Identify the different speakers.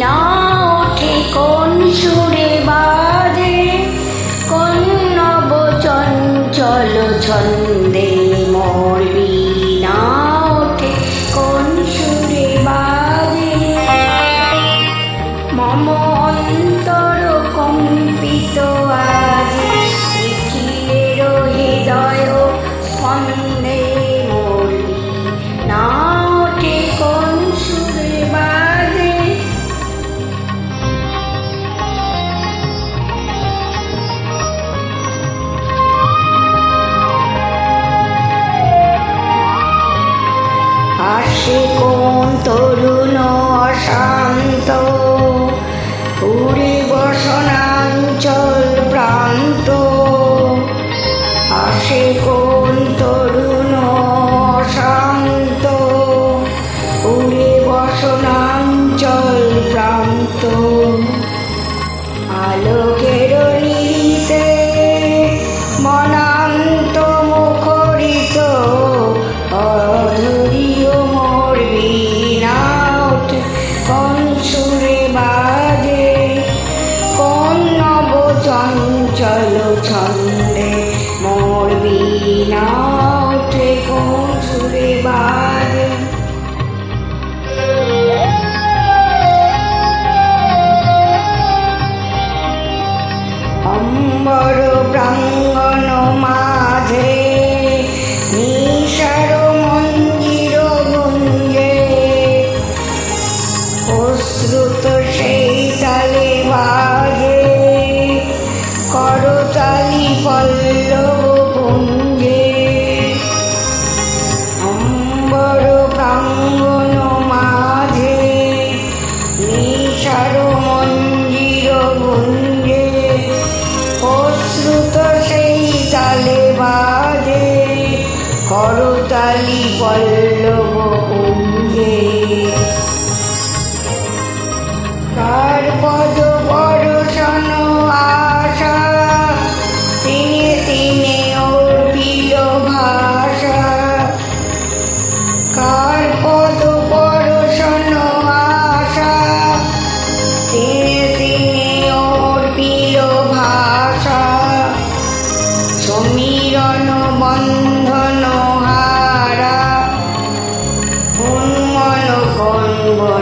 Speaker 1: না ওঠে কোন সুরে বাজে কোন নব চঞ্চল আলোকের নিতে মনান্ত মুখরিত অধরীয় মোর বিনাট কনসুরে বাজে কোন নব চঞ্চল ছন্দ বড় প্রাঙ্গণ মাঝে করতালি পল্লব অঙ্গে তার পদ পরশন আশা? তিনি তিনি ওর অর্পিত ভাষা। কার পদ পরশন আশা? তিনি তিনি অর্পিত ভাষা। সমীরণ বন্ধ Allah